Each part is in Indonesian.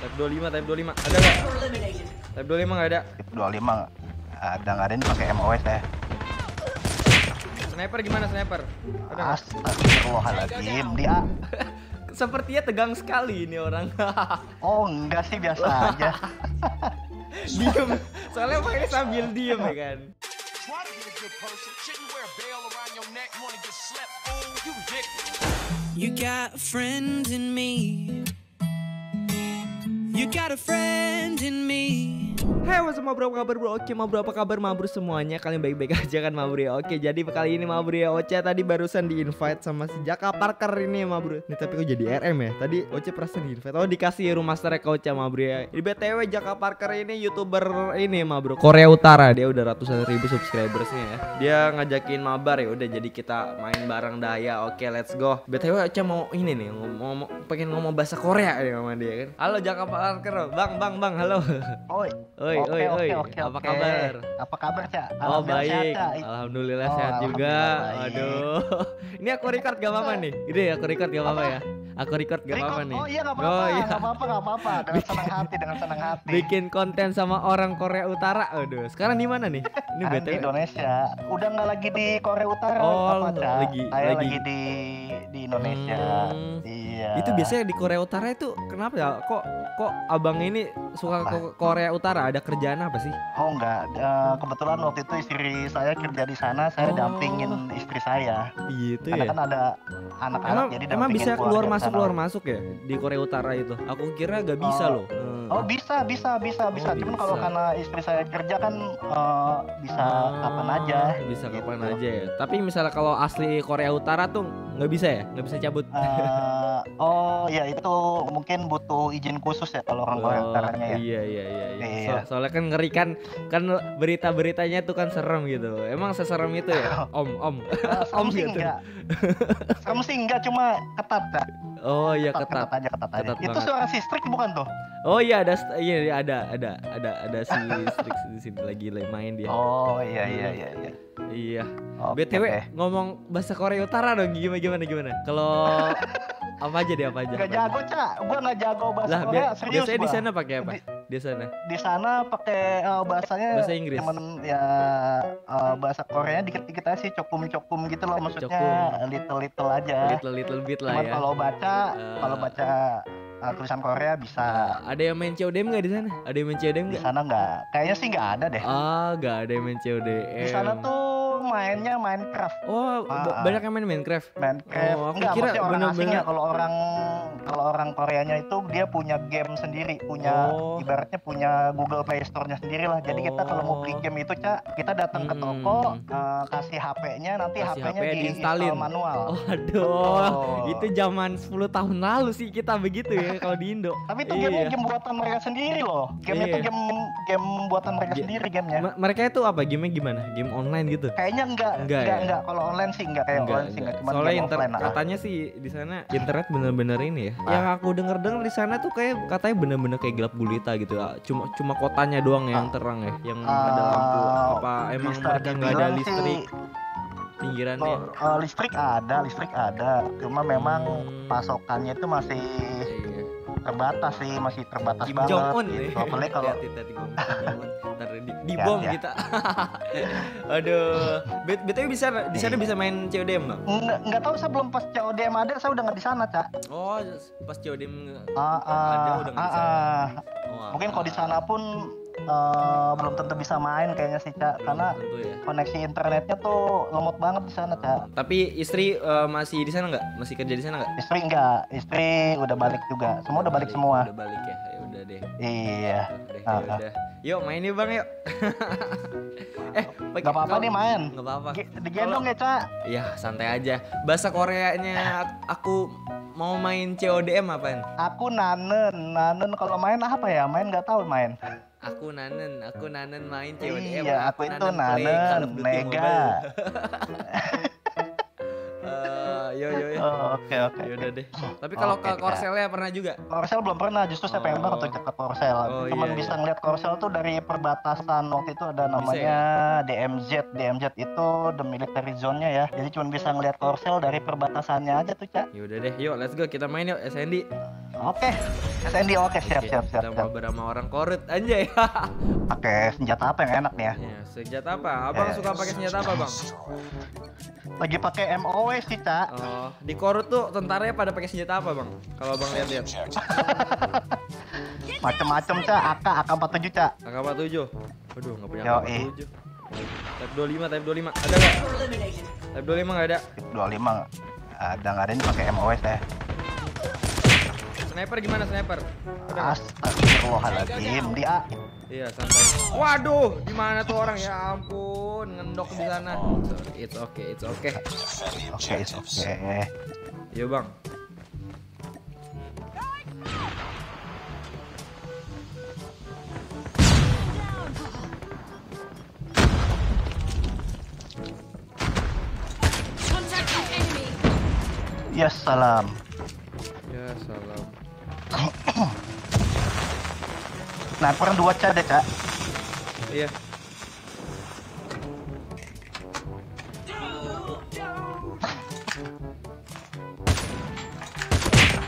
Type 25, Type 25. Ada nggak? Type 25 nggak ada. Tip 25 ada nggak ada ini pakai MOS ya Sniper gimana sniper? Ada? Astagfirullahaladzim dia Sepertinya tegang sekali ini orang. oh enggak sih biasa aja diem. Soalnya mainnya sambil diem ya kan. You got a friend in me. You got a friend in me. Hai what's up, bro, apa kabar bro? Oke bro, apa kabar ma bro semuanya? Kalian baik-baik aja kan ma bro ya? Oke jadi kali ini ma bro ya Oce tadi barusan di invite sama si Jaka Parker ini ma bro Nih tapi kok jadi RM ya? Tadi Oce perasaan di invite Oh dikasih rumah master ke Oce ma bro ya. Di BTW Jaka Parker ini youtuber ini ma bro Korea Utara. Dia udah ratusan ribu subscribersnya ya. Dia ngajakin mabar. Ya udah jadi kita main bareng daya. Oke let's go. BTW Oce mau ini nih ngomong, pengen ngomong bahasa Korea ya sama dia kan? Halo Jaka Parker. Bang bang bang halo. Oi Oi, Oke, oi, oi. oke, Apa oke. kabar? apa kabar cak Oh Alhamdulillah sehat, baik, Cak. alhamdulillah Oh, sehat juga. alhamdulillah baik. Aduh, ini aku record gak apa-apa nih. Ini aku record gak apa-apa ya. Aku record gak apa-apa nih. oh iya nggak apa-apa Oh iya. nggak apa-apa nggak apa-apa dengan senang hati dengan senang hati Bikin konten sama orang Korea Utara. Aduh, sekarang di mana nih? Ini di BTW. Indonesia udah nggak lagi di Korea Utara Oh, apa, Cak? lagi- lagi- lagi di di Indonesia Hmm. Iya Itu biasanya di Korea Utara itu kenapa ya? Kok kok abang ini suka ke Korea Utara? Ada kerjaan apa sih? Oh enggak, Eh, kebetulan waktu itu istri saya kerja di sana, saya Oh. dampingin istri saya. Gitu Karena ya. kan ada anak-anak Emang, jadi emang dampingin bisa keluarga keluar masuk keluar masuk ya di Korea Utara itu? Aku kira gak bisa Oh. loh. Hmm. Oh bisa bisa bisa bisa. Oh, Cuman kalau bisa. karena istri saya kerja kan eh, bisa kapan Ah, aja. Bisa kapan gitu. aja ya. Tapi misalnya kalau asli Korea Utara tuh nggak bisa ya, nggak bisa cabut. Eh, oh ya itu mungkin butuh izin khusus ya kalau orang Korea Oh, ya. Iya iya iya. iya. Iya. So- soalnya kan ngeri kan kan berita-beritanya tuh kan serem gitu. Emang seserem itu ya, Om Om. Serem Om sih gitu. enggak. serem sih enggak cuma ketat Kak. Oh iya ketat, ketat. aja ketat, aja. Ketat Itu banget. suara sistrik bukan tuh? Oh iya ada iya iya, ada ada ada ada si Strix di sini lagi lagi main dia. Oh iya iya iya iya. Iya. Oke, BTW ngomong bahasa Korea Utara dong gimana gimana gimana. Kalau apa aja deh apa aja. Gak apa aja. jago cak, gua nggak jago bahasa Lah Korea serius biasanya di gua. sana pakai apa? Di- Di sana. Di sana pakai eh, bahasanya Bahasa Inggris. Cuman ya eh, bahasa Korea dikit-dikit aja sih cokum-cokum gitu loh maksudnya Cokum. little-little aja. Little little bit lah Cuman ya. kalau baca Eh. kalau baca eh, tulisan Korea bisa. Ah, ada yang main CODM nggak di sana? Ada yang main CODM Di nggak? sana nggak, kayaknya sih nggak ada deh. Ah, nggak ada yang main CODM. Di sana tuh mainnya Minecraft. Oh, Ah. banyak yang main Minecraft. Minecraft. Oh, aku Enggak, kira orang bener-bener- asingnya kalau orang kalau orang Koreanya itu dia punya game sendiri, punya Oh. ibaratnya punya Google Play Store-nya sendiri lah. Jadi kita kalau mau beli Oh. game itu, Cak, kita datang ke Mm-mm. toko, eh, kasih HP-nya, nanti HP-nya HP diinstal diinstalin. manual. Oh, aduh. Betul. Itu zaman 10 tahun lalu sih kita begitu ya kalau di Indo. Tapi itu gamenya Iya. game buatan mereka sendiri loh. Game itu Iya. game game buatan mereka Ge- sendiri gamenya. Ma- mereka itu apa? Game-nya gimana? Game online gitu? Kayaknya enggak, Enggak enggak, ya? enggak. Kalau online sih enggak kayak online sih enggak. Cuma Soalnya game inter offline lah. katanya sih di sana internet bener-bener ini ya. Ah. Yang aku denger-denger di sana tuh kayak katanya bener-bener kayak gelap gulita gitu. Ah, Cuma cuma kotanya doang yang terang ya, yang ada lampu. Ah, Apa emang mereka nggak ada listrik pinggirannya? Oh, eh, listrik ada, listrik ada. Cuma memang Hmm. pasokannya itu masih. Terbatas sih, masih terbatas Kim banget. Jong Un gitu. Apalagi kalau di, di Ya, bom ya. kita. Aduh. Bet BTW bisa di sana bisa main CODM nggak? nggak nggak tahu saya belum pas CODM ada, saya udah nggak di sana, Cak. Oh, pas CODM Ah, ah, Ada, udah nggak di sana. ah. oh, Mungkin kalau di sana pun eh, belum tentu bisa main kayaknya sih, Cak. Belum Karena tentu ya. koneksi internetnya tuh lemot banget di sana, Cak. Tapi istri eh, masih di sana nggak? Masih kerja di sana nggak? Istri enggak, istri udah balik juga. Semua udah balik semua. Udah balik ya. Ya udah deh. Iya. Udah, Ah, ya udah. Yuk main nih Bang yuk. eh, pakai- Gak apa-apa nih main. Nggak apa-apa. Ge- Digendong ya, Cak. Ya santai aja. Bahasa Koreanya aku mau main CODM apaan? Aku nanen, nanen kalau main apa ya? Main nggak tahu main. Aku nanen, aku nanen main CODM. Iya, aku itu play nanen, Duty mega. Yo yo yo. Oh, Oke oke. Ya udah deh. Tapi kalau Oke, ke. Korselnya pernah juga? Korsel belum pernah, justru saya pengen Oh. banget untuk ke Korsel. Oh, Cuman iya, bisa iya. ngeliat Korsel tuh dari perbatasan waktu itu ada namanya DMZ. DMZ itu the military zone-nya ya. Jadi cuma bisa ngeliat Korsel dari perbatasannya aja tuh, Cak. Ya udah deh, yuk let's go kita main yuk SND. Oke, SND oke siap Oke, siap siap. Kita siap. mau bersama orang korut anjay. Pakai senjata apa yang enak nih ya? ya, senjata apa? Abang Eh. suka pakai senjata apa, Bang? Lagi pakai MOW sih, Cak. Oh, di korut tuh tentaranya pada pakai senjata apa, Bang? Kalau Bang lihat-lihat. Macem-macem, Cak. AK AK47, Cak. AK-47. Waduh, nggak punya Yoi. AK-47. Type 25, Type 25. Ada nggak? Type 25 nggak ada. 25 ada nggak ada ini pakai MOW saya. Sniper gimana sniper? Astagfirullahaladzim, dia Iya, santai. Waduh, di mana tuh orang ya ampun, ngendok di sana. It's okay, it's okay. Oke, oke. Yo, Bang. Yes, salam. Ya, salam. Sniper dua Cak deh, Cak. Iya.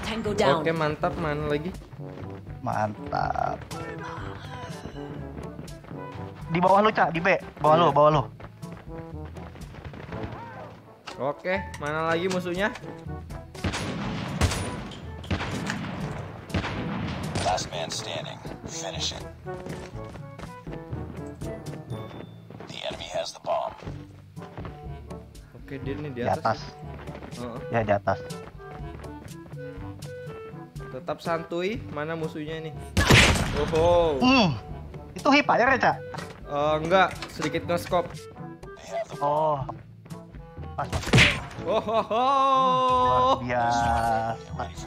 Tango down. Oke, mantap. Mana lagi? Mantap. Di bawah lu, Cak, di B. Bawah lu, Iya. bawah lu. Oke, mana lagi musuhnya? Last man standing. Finish it. The enemy has the bomb. Oke, dia nih di Di atas. atas. Oh, Ya, di atas. tetap santuy. Mana musuhnya nih? Oh, Hmm. Itu hipanya ya, Cak? oh enggak, sedikit the Oh. Pas, pas. Oh, ho. Luar biasa.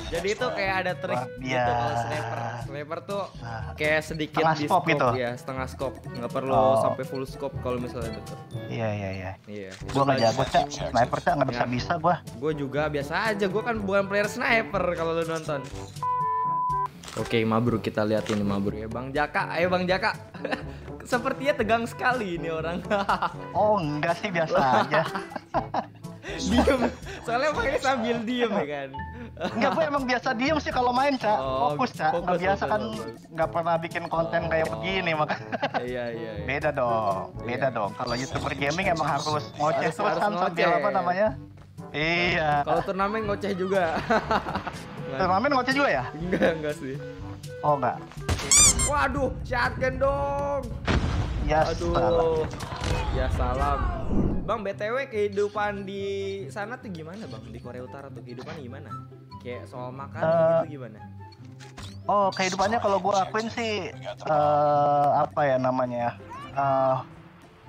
Jadi itu kayak ada trik gitu kalau sniper. Sniper tuh Nah, kayak sedikit Setengah di scope gitu? ya, setengah scope. Nggak perlu Oh. sampai full scope kalau misalnya betul. Iya, iya, iya. Iya. Gua nggak jago, Cak. Sniper, Cak, nggak bisa-bisa gua. Gue juga biasa aja, gue kan bukan player sniper kalau lu nonton. Oke, Mabruk kita lihat ini Mabruk ya, Bang Jaka. Ayo Bang Jaka. Sepertinya tegang sekali ini orang. Oh, enggak sih, biasa aja. diem. Soalnya makanya sambil diem ya kan. Enggak, gue emang biasa diem sih kalau main, Cak. Oh, Fokus, Cak. Nggak biasa fokus, kan nggak pernah bikin konten kayak Oh. begini, maka Iya iya. iya. beda dong. Beda Iya. dong. Kalau YouTuber gaming emang harus ngoceh terus kan sambil apa namanya? Iya. Kalau turnamen ngoceh juga. Turnamen ngoceh juga ya? enggak enggak sih. Oh, enggak. Waduh, shotgun dong. Ya, salah. Aduh. Ya salam. Bang, BTW kehidupan di sana tuh gimana, Bang? Di Korea Utara tuh kehidupan gimana? Kayak soal makan Eh, gitu gimana? Oh, kehidupannya kalau gue akuin sih eh apa ya namanya ya? Eh,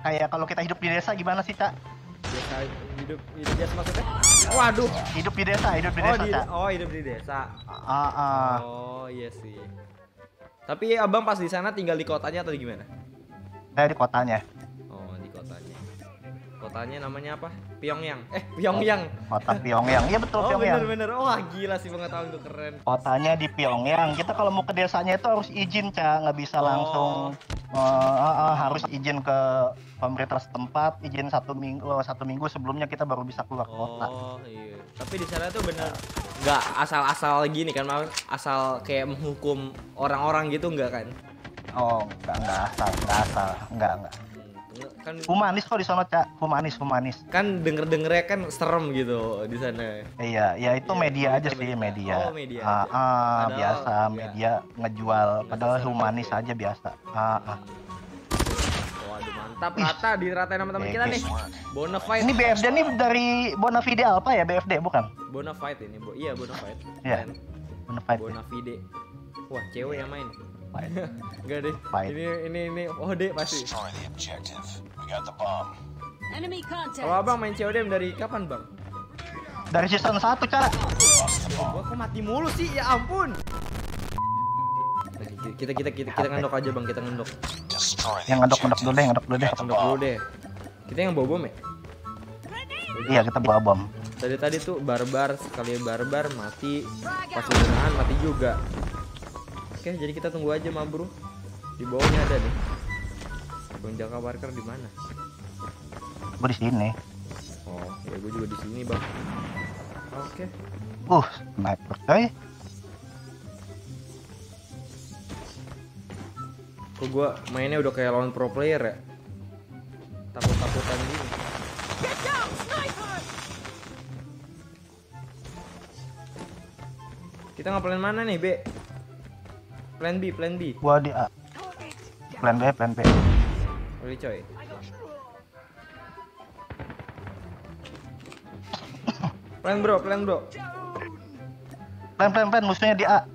kayak kalau kita hidup di desa gimana sih, Cak? Biasa hidup hidup biasa maksudnya? Waduh. Hidup di desa, hidup di Oh, desa, di, Cak. oh hidup di desa. Ah, ah. Oh, iya sih. Tapi abang pas di sana tinggal di kotanya atau di gimana? Saya di kotanya. Oh, kotanya. Namanya apa? Pyongyang. Eh, Pyongyang. Kota Pyongyang. Iya betul Oh, Pyongyang. bener-bener. Wah, gila sih pengetahuan gue keren. Kotanya di Pyongyang. Kita kalau mau ke desanya itu harus izin, Cak. Nggak bisa Oh. langsung eh, ah, ah, harus izin ke pemerintah setempat, izin satu minggu satu minggu sebelumnya kita baru bisa keluar kota. Oh, iya. Tapi di sana tuh bener nggak asal-asal gini kan, asal kayak menghukum orang-orang gitu nggak kan? Oh, enggak, enggak asal, enggak asal, enggak, enggak. Kan Humanis kok di sana, Cak. Humanis, humanis. kan denger-dengernya kan serem gitu di sana. Iya, ya itu Iya, media aja sih, media. Oh, media Ah, aja. ah, Padahal, biasa, ya. media ngejual, padahal humanis aja biasa. Ah, ah. Waduh, mantap rata diratain sama teman kita nih. Bonafide. Ini BFD nih dari Bonafide Alpha ya, BFD bukan? Bonafide ini, Bo. Iya, Bonafide. Iya. Bonafide. Bonafide. Wah, cewek yang main. Fide. Enggak deh. Fide. Ini ini ini oh deh pasti. Kalau abang main COD dari kapan bang? Dari season 1, Cak. Lost the bomb. Gua kok mati mulu sih, ya ampun. Kita kita kita kita ngendok aja bang, kita ngendok. Yang ngedok-ngedok dulu deh, ngedok dulu deh. Ngendok dulu deh. Kita yang bawa bom ya? Iya, kita bawa bom. Tadi tadi tuh barbar sekali barbar mati, pas udah mati juga oke jadi kita tunggu aja ma bro. Di bawahnya ada nih. Penjaga Barker di mana? Gue di sini. Oh ya gue juga di sini bang. Oke. Uh sniper coy. Kok gue mainnya udah kayak lawan pro player ya? Takut-takutan gini. Kita ngapelin mana nih, Be? Plan B, plan B. Gua di A. Plan B, plan B. Boleh coy. Plan bro, plan bro. Plan, plan, plan. Musuhnya di A.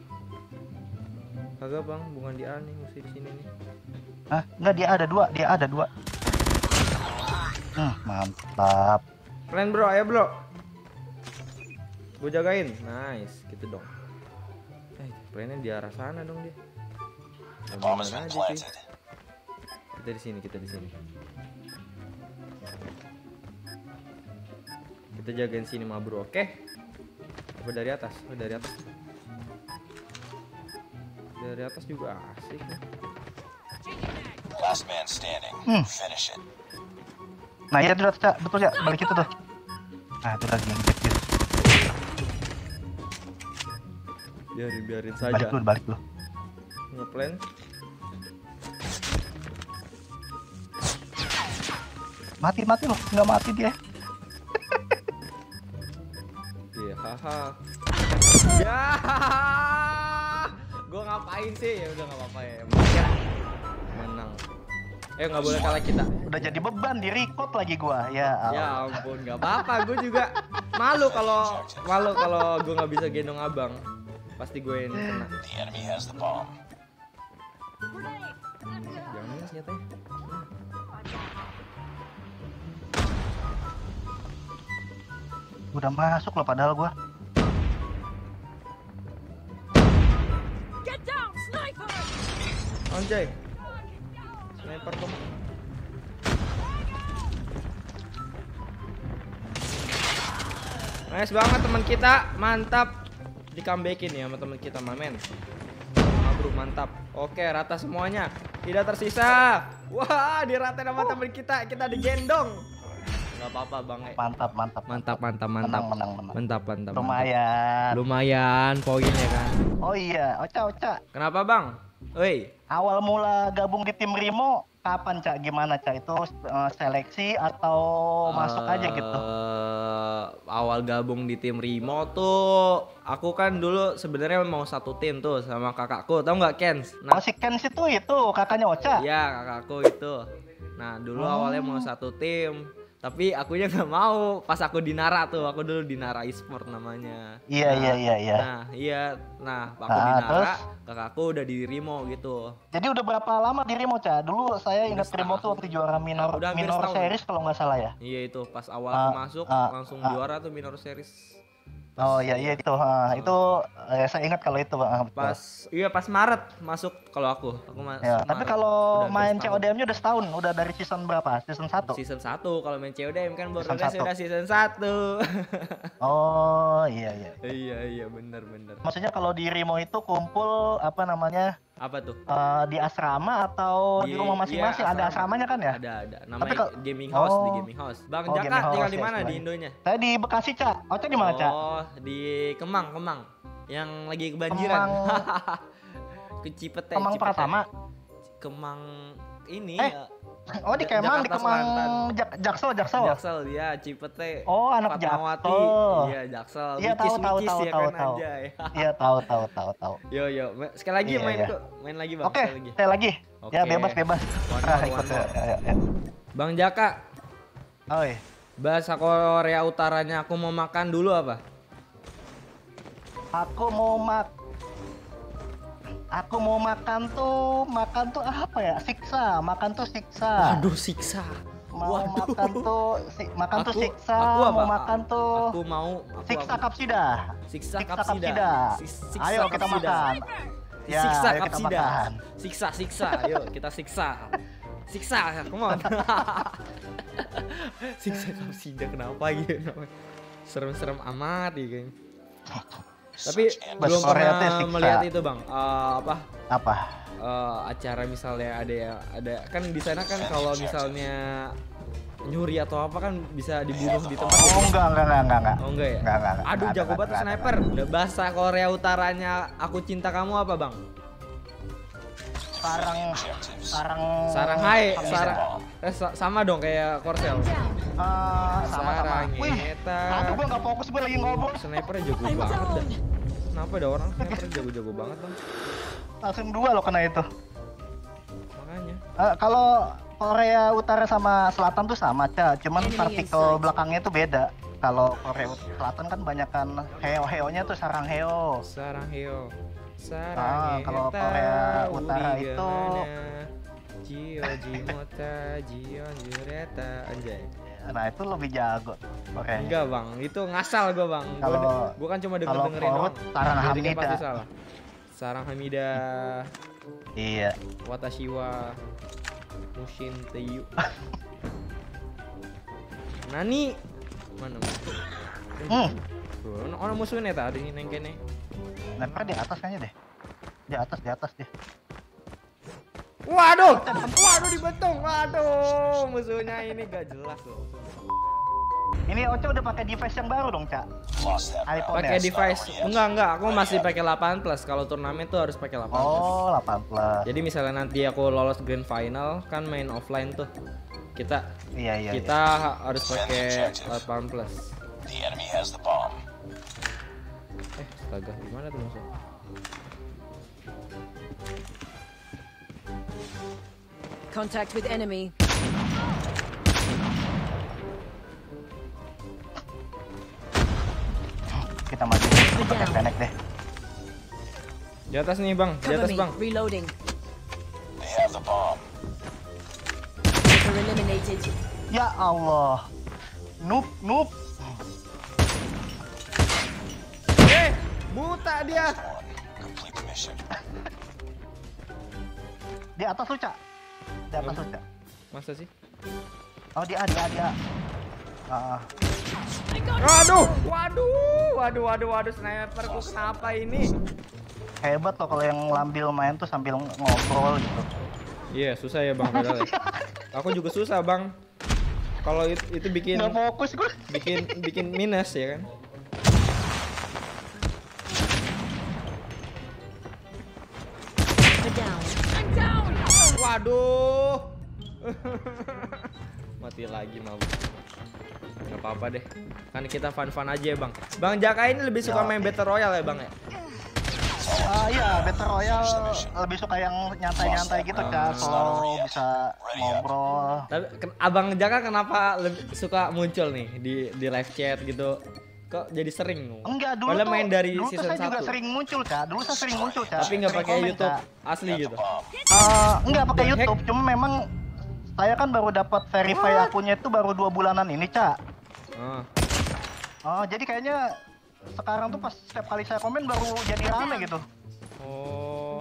Kagak bang, bukan di A nih, mesti di sini nih. Hah? Enggak, di A ada dua. Di A ada dua. Hmm, mantap. Plan bro, ayo bro. Gue jagain, nice, gitu dong. Plannya di arah sana dong dia. Ya, Bomb has gimana been aja sih? planted. Kita di sini, kita di sini. Kita jagain sini mah bro, oke? Apa dari atas? Oh, dari atas. Dari atas juga asik nih. Last man standing. Hmm. Finish it. Nah, iya tuh, betul ya, balik itu tuh. Nah, itu lagi yang Biarin, biarin Balik saja. dulu, balik dulu. Ngeplan. Mati, mati loh. Nggak mati dia. Iya, haha. Ya. Gua ngapain sih? Ya udah nggak apa-apa ya. Menang. Eh nggak boleh kalah kita. Udah jadi beban di record lagi gua. Ya, Ya ampun, nggak apa-apa. Gue juga malu kalau malu kalau gue nggak bisa gendong abang. Pasti gue yang kena. The enemy has the bomb. Jangan ya senjatanya. Udah masuk loh padahal gua. Get down, sniper! Anjay. Sniper kamu. Nice banget teman kita, mantap. Di comebackin ya sama teman kita, mamen. Bro, mantap. Oke, rata semuanya. Tidak tersisa. Wah, diratain sama teman kita. Kita digendong. Gak apa-apa, Bang. Mantap, mantap. Mantap, mantap, mantap. Menang. Mantap, mantap. Lumayan. Lumayan poinnya kan. Oh iya, Oca, Oca. Kenapa, Bang? Oi, Awal mula gabung di tim Rimo kapan cak? Gimana cak? Itu eh, seleksi atau masuk aja gitu? Eh, awal gabung di tim Rimo tuh aku kan dulu sebenarnya mau satu tim tuh sama kakakku. Tau nggak Ken nah nah, si Ken itu itu kakaknya Oca iya kakakku itu. Nah dulu awalnya mau satu tim tapi akunya nggak mau. Pas aku di Nara tuh aku dulu di Nara e-sport namanya. Iya Nah, iya iya. iya nah iya. Nah aku Nah, di Nara terus? kakakku udah di Rimo gitu. Jadi udah berapa lama di Rimo cak dulu saya ingat Rimo tuh waktu juara minor Udah minor setahun. series kalau nggak salah ya? Iya itu. Pas awal Ah, aku masuk ah, langsung ah. juara tuh minor series oh iya iya itu ah, itu eh, saya ingat kalau itu betul. pas iya pas Maret masuk kalau aku. Aku mas ya tapi kalau main. CODM-nya udah setahun udah dari season berapa? Season 1 season 1 kalau main CODM kan baru Season rilis satu. udah season 1 oh iya iya. Iya iya bener bener. Maksudnya kalau di Rimo itu kumpul apa namanya apa tuh? Eh, di asrama atau di, Di- rumah masing-masing? iya, ada asrama. asramanya kan ya? Ada ada. Namanya kalau- gaming house di Oh. gaming house. Bang Oh, Jaka tinggal house, di ya, mana di. Indonya? Saya di Bekasi cak. Oca di mana cak? Oh di Kemang Kemang. Yang lagi kebanjiran. Kemang- ke Cipete Kemang Cipete. Pratama? Kemang ini Eh, ya, oh di Kemang di Jakarta Kemang Selatan. Jak- Jaksel Jaksel Jaksel ya Cipete Oh, anak Fatmawati. Jaksel. iya Jaksel Iya, tahu, tahu, tahu, ya tahu, kan tahu. iya tahu tahu tahu tahu Yo yo, sekali lagi Iya, main iya. kok, main lagi bang. oke sekali lagi. saya lagi ya Oke. bebas bebas ah more, ikut ya, ya, ya, ya. Bang Jaka, oh iya. bahasa Korea Utaranya aku mau makan dulu apa? aku mau mak aku mau makan tuh makan tuh apa ya siksa makan tuh siksa Waduh siksa. mau Waduh. makan tuh si- makan tuh Aku- siksa aku apa? mau makan tuh Aku mau aku, siksa kapsida siksa siksa kapsida. kapsida siksa ayo kita kapsida. makan Ya, siksa ayo kita kapsida. makan. Siksa siksa, ayo kita siksa. Siksa, come on. siksa kapsida kenapa gitu? Serem-serem amat ya kayaknya. Tapi belum pernah melihat itu bang. Eh, apa apa eh, acara misalnya ada ya ada kan di sana kan kalau misalnya nyuri atau apa kan bisa dibunuh di tempat oh ya? enggak enggak enggak enggak enggak Oh enggak ya? Enggak, enggak, enggak, Aduh enggak, jago banget enggak, sniper. Udah bahasa Korea Utaranya aku cinta kamu apa bang? sarang sarang Sarang Hai, sarang eh, sa- sama dong kayak Korsel. Down. Eh, sama sama Sarang wih aduh gua nggak fokus gua lagi ngobrol Snipernya jago banget dah. Kenapa ada orang sniper jago-jago banget bang? langsung dua lo kena itu Makanya. Eh, kalau Korea Utara sama Selatan tuh sama cah cuman partikel inside. belakangnya tuh beda kalau Korea Selatan kan banyak kan heo heonya tuh sarang heo Sarang Heo. Sarang Ah, kalau Korea Utara itu- Jio Jimota Jion Jureta Anjay nah itu lebih jago Korea Enggak bang, itu ngasal gua bang. Gua, Kalau- gua kan cuma denger dengerin Korut, Sarang kan Hamida. pasti salah. Sarang Hamida. Iya. Watashiwa. Mushin Teiyu. Nani? Mana hmm. Orang musuhnya tadi neng kene. Lempar di atas kayaknya deh. Di atas di atas deh Waduh, waduh dibentung, waduh musuhnya ini gak jelas loh. ini Oce udah pakai device yang baru dong cak Pakai device, enggak enggak, aku masih pakai 8 plus. Kalau turnamen tuh harus pakai 8 plus. oh 8 plus Jadi misalnya nanti aku lolos grand final kan main offline tuh. Kita iya iya kita ha- harus pakai 8 plus. The enemy has the bomb. Eh, astaga, gimana tuh musuh? Contact with enemy. kita maju pakai pendek deh Di atas nih, Bang. Di atas. Bang. Reloading. They have the bomb. Eliminated. ya Allah noob noob Eh, buta dia. Di atas lu cak atas lu cak Masa sih? oh di A di A di A Ah, Waduh, waduh, waduh, waduh, waduh, sniperku kenapa ini? hebat loh kalau yang ngambil main tuh sambil ngobrol gitu Iya, susah ya, Bang. ya. Aku juga susah, Bang. Kalau itu, itu bikin nggak fokus gue bikin bikin minus ya kan? Waduh. Mati lagi mau. Gak apa-apa deh. Kan kita fun-fun aja ya, Bang. Bang Jaka ini lebih suka Ya, main. Battle Royale ya, Bang ya? Ah iya, Battle Royale lebih suka yang nyantai-nyantai gitu kan, slow bisa ngobrol. Tapi Abang Jaka kenapa lebih suka muncul nih di di live chat gitu? Kok jadi sering? Enggak dulu Padahal main dari dulu tuh season saya juga 1. sering muncul kak, dulu saya sering muncul kak. Tapi nggak pakai komen, YouTube Kak. asli gitu. Eh, enggak pakai Ngehack. YouTube, cuma memang saya kan baru dapat verify akunnya itu baru dua bulanan ini cak. Ah. Oh jadi kayaknya sekarang tuh pas setiap kali saya komen baru jadi rame gitu. Oh.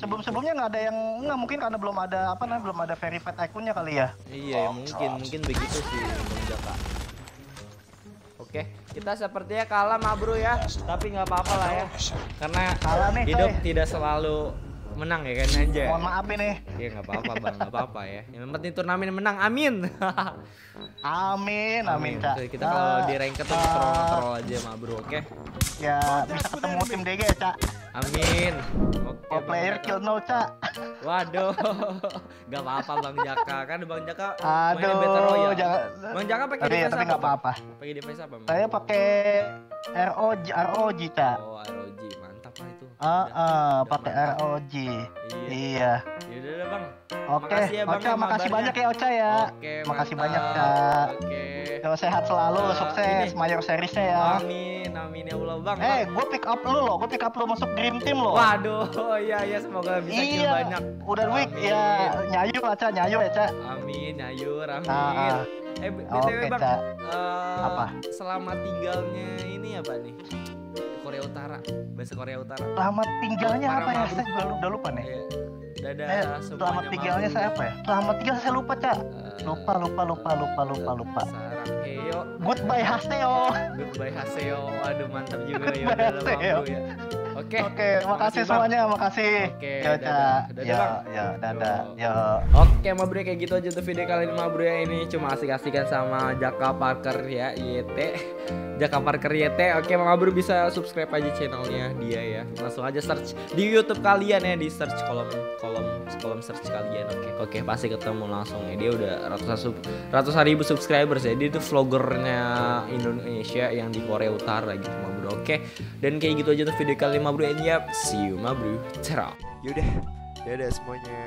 Sebelum-sebelumnya nggak ada yang nggak mungkin karena belum ada apa namanya belum ada verified akunnya kali ya. Iya, ya, mungkin mungkin begitu sih Bang Jaka. Kita sepertinya kalah mah bro ya, tapi nggak apa-apa lah ya, karena Kalah nih, hidup coy. tidak selalu menang ya kan aja. Mohon maaf ini. Iya nggak apa-apa bang, nggak apa-apa ya. Yang penting turnamen menang, amin. Amin, amin cak. Kita kalau di ranked tuh ah, troll troll aja mah bro, oke? Ya bisa ketemu tim DG ya cak. Amin. Oke. Bang player Jaka. kill no cak. Waduh, nggak apa-apa bang Jaka kan bang Jaka mainnya Aduh, Battle Royale. jangan. Bang Jaka pakai device tapi apa? nggak Bang? apa-apa. Pakai device apa? Bang? Saya pakai ROG, ROG cak. Oh, ROG, mantap lah itu. Ah, Udah- ah, udah pakai. ROG. Iya. Iya. Yaudah deh bang. Oke, Makasih ya, Bang, Ocha, ya, makasih banyak ya Ocha ya. Oke, makasih mantap. banyak Cak. Oke. Kalau sehat selalu, Eh, sukses, ini. mayor seriesnya ya. Amin, amin ya Allah bang. Eh, Bang. gue pick up lu loh, gue pick up lu masuk dream team loh. Waduh, iya iya semoga bisa kill iya, banyak. udah week ya nyayur lah Cak, nyayur ya Cak. Amin, ayur, amin. Ah, ah. Eh, btw bang, Cak. eh, Apa? Selamat tinggalnya ini apa nih? Korea Utara, bahasa Korea Utara. Selamat tinggalnya Para apa ya? Saya juga udah lupa nih. Eh, dadah Eh, selamat tinggalnya saya apa ya? Selamat tinggal saya lupa Cak. Eh, Lupa, lupa, lupa, lupa, lupa, lupa. Sarang heyo. Goodbye Haseo. Goodbye Haseo. Waduh mantap juga ya Goodbye, udah ya. Oke Oke. Makasih Bang. semuanya, makasih. Oke, ya, dadah. Dadah, ya, Bang. ya, dadah, ya. Oke Mabro kayak gitu aja tuh video kali ini Mabro ya ini cuma asik-asikan sama Jaka Parker ya YT Jaka Parker YT Oke Mabro bisa subscribe aja channelnya dia ya langsung aja search di YouTube kalian ya di search kolom kolom kolom search kalian oke oke pasti ketemu langsung ya dia udah ratusan sub, ratusan ribu subscribers ya dia itu vloggernya Indonesia yang di Korea Utara gitu Oke dan kayak gitu aja tuh video kali ini Mabro and yap see you Mabro Ciao. Yaudah, dadah semuanya.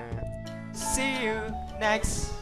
See you next